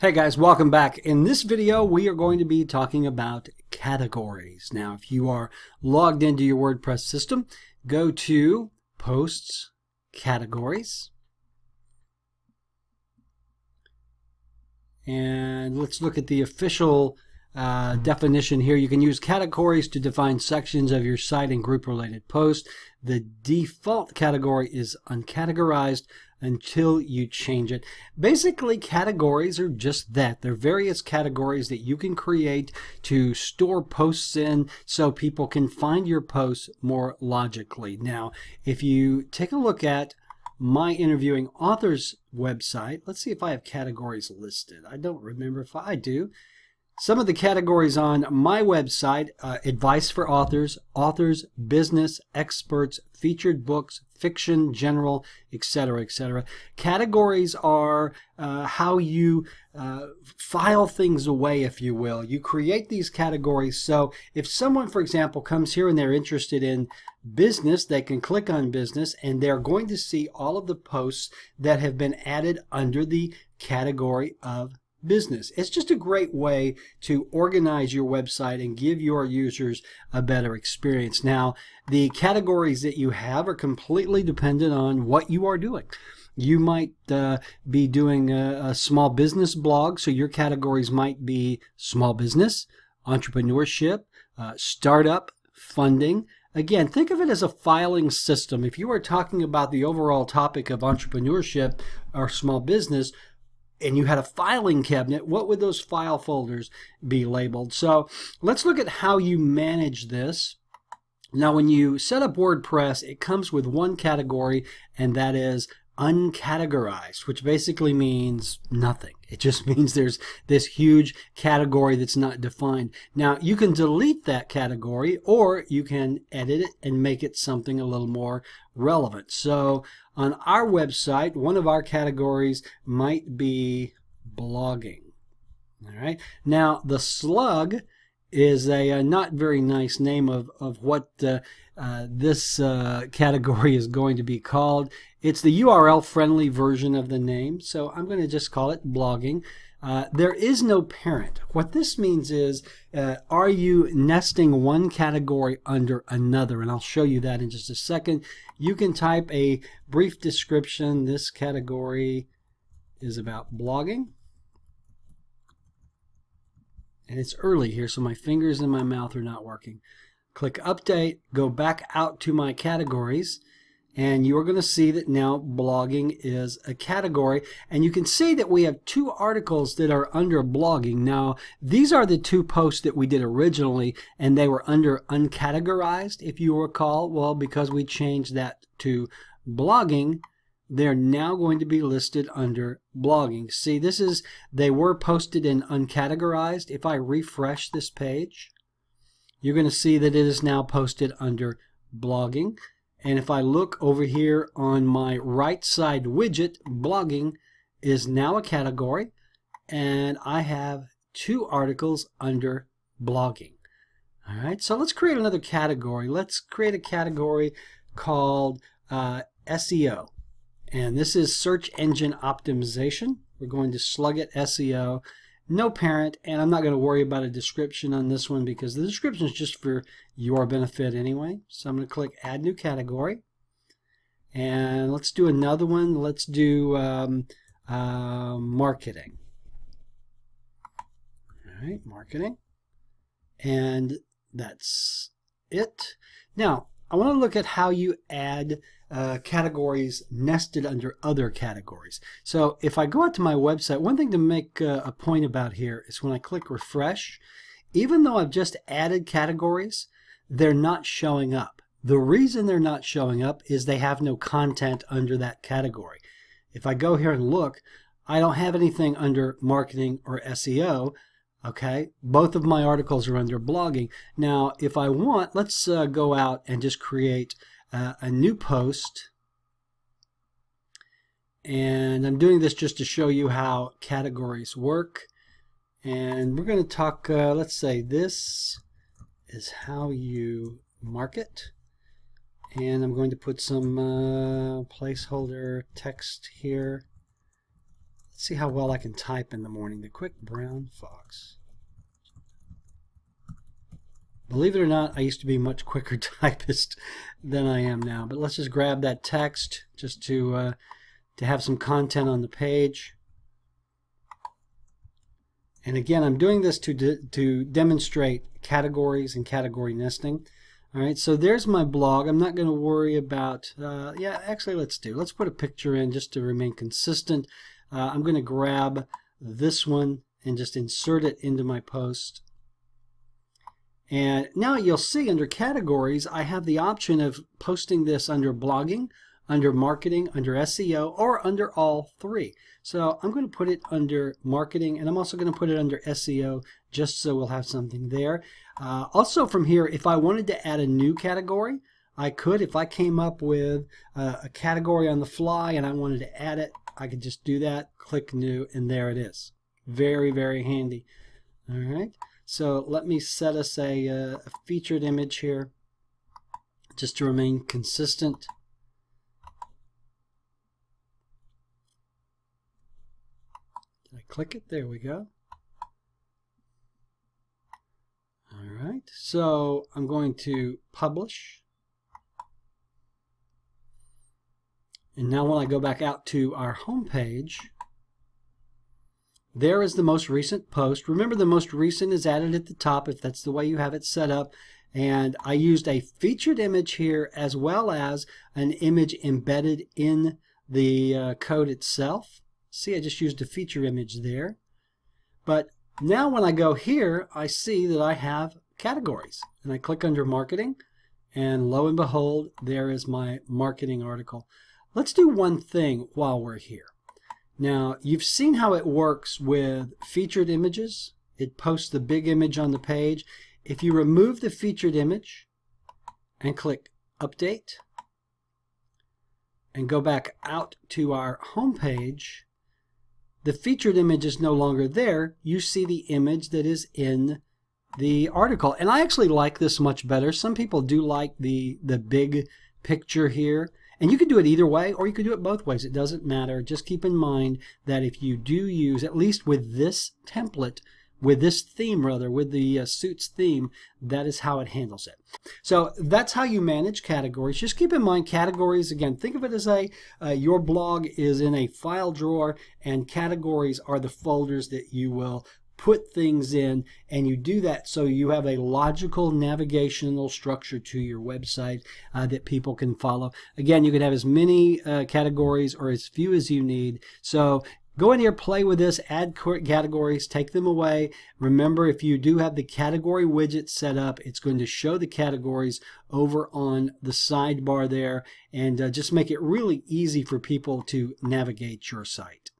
Hey guys, welcome back. In this video, we are going to be talking about categories. Now, if you are logged into your WordPress system, go to Posts, Categories. And let's look at the official uh, definition here. You can use categories to define sections of your site and group related posts. The default category is uncategorized until you change it. Basically, categories are just that. They're various categories that you can create to store posts in so people can find your posts more logically. Now, if you take a look at my interviewing authors website, let's see if I have categories listed. I don't remember if I do. Some of the categories on my website, uh, advice for authors, authors, business, experts, featured books, fiction, general, etc., etc. Categories are uh, how you uh, file things away, if you will. You create these categories so if someone, for example, comes here and they're interested in business, they can click on business and they're going to see all of the posts that have been added under the category of business. It's just a great way to organize your website and give your users a better experience. Now, the categories that you have are completely dependent on what you are doing. You might uh, be doing a, a small business blog, so your categories might be small business, entrepreneurship, uh, startup, funding, Again, think of it as a filing system. If you are talking about the overall topic of entrepreneurship or small business, and you had a filing cabinet, what would those file folders be labeled? So let's look at how you manage this. Now, when you set up WordPress, it comes with one category, and that is uncategorized, which basically means nothing. It just means there's this huge category that's not defined. Now, you can delete that category or you can edit it and make it something a little more relevant. So on our website, one of our categories might be blogging. All right. Now, the slug is a, a not very nice name of, of what uh, uh, this uh, category is going to be called. It's the URL friendly version of the name, so I'm going to just call it blogging. Uh, there is no parent. What this means is, uh, are you nesting one category under another? And I'll show you that in just a second. You can type a brief description. This category is about blogging. And it's early here, so my fingers and my mouth are not working. Click Update, go back out to my categories, and you're going to see that now blogging is a category. And you can see that we have two articles that are under blogging. Now these are the two posts that we did originally and they were under uncategorized if you recall. Well because we changed that to blogging they're now going to be listed under blogging. See this is they were posted in uncategorized. If I refresh this page you're going to see that it is now posted under blogging and if I look over here on my right side widget, blogging is now a category. And I have two articles under blogging. All right, so let's create another category. Let's create a category called uh, SEO. And this is search engine optimization. We're going to slug it SEO no parent, and I'm not going to worry about a description on this one because the description is just for your benefit anyway. So I'm going to click Add New Category. And let's do another one. Let's do um, uh, Marketing. All right, Marketing. And that's it. Now, I want to look at how you add uh, categories nested under other categories. So if I go out to my website, one thing to make uh, a point about here is when I click refresh, even though I've just added categories, they're not showing up. The reason they're not showing up is they have no content under that category. If I go here and look, I don't have anything under marketing or SEO. Okay, both of my articles are under blogging. Now, if I want, let's uh, go out and just create uh, a new post. And I'm doing this just to show you how categories work. And we're going to talk, uh, let's say this is how you market. And I'm going to put some uh, placeholder text here. Let's see how well I can type in the morning. The quick brown fox. Believe it or not, I used to be a much quicker typist than I am now. But let's just grab that text just to uh, to have some content on the page. And again, I'm doing this to, de to demonstrate categories and category nesting. All right, so there's my blog. I'm not going to worry about, uh, yeah, actually let's do. Let's put a picture in just to remain consistent. Uh, I'm going to grab this one and just insert it into my post. And now you'll see under categories, I have the option of posting this under blogging, under marketing, under SEO, or under all three. So I'm going to put it under marketing, and I'm also going to put it under SEO just so we'll have something there. Uh, also from here, if I wanted to add a new category, I could. If I came up with a category on the fly and I wanted to add it, I could just do that, click new, and there it is. Very, very handy. All right. So let me set us a, uh, a featured image here just to remain consistent. I click it? There we go. All right, so I'm going to publish. And now when I go back out to our home page, there is the most recent post. Remember the most recent is added at the top if that's the way you have it set up. And I used a featured image here as well as an image embedded in the uh, code itself. See, I just used a feature image there. But now when I go here, I see that I have categories. And I click under marketing, and lo and behold, there is my marketing article. Let's do one thing while we're here. Now, you've seen how it works with featured images. It posts the big image on the page. If you remove the featured image and click Update and go back out to our home page, the featured image is no longer there. You see the image that is in the article. And I actually like this much better. Some people do like the, the big picture here. And you can do it either way, or you can do it both ways. It doesn't matter. Just keep in mind that if you do use, at least with this template, with this theme rather, with the uh, suits theme, that is how it handles it. So that's how you manage categories. Just keep in mind categories, again, think of it as a, uh, your blog is in a file drawer and categories are the folders that you will put things in and you do that so you have a logical navigational structure to your website uh, that people can follow. Again, you can have as many uh, categories or as few as you need. So Go in here, play with this, add categories, take them away. Remember, if you do have the category widget set up, it's going to show the categories over on the sidebar there and uh, just make it really easy for people to navigate your site.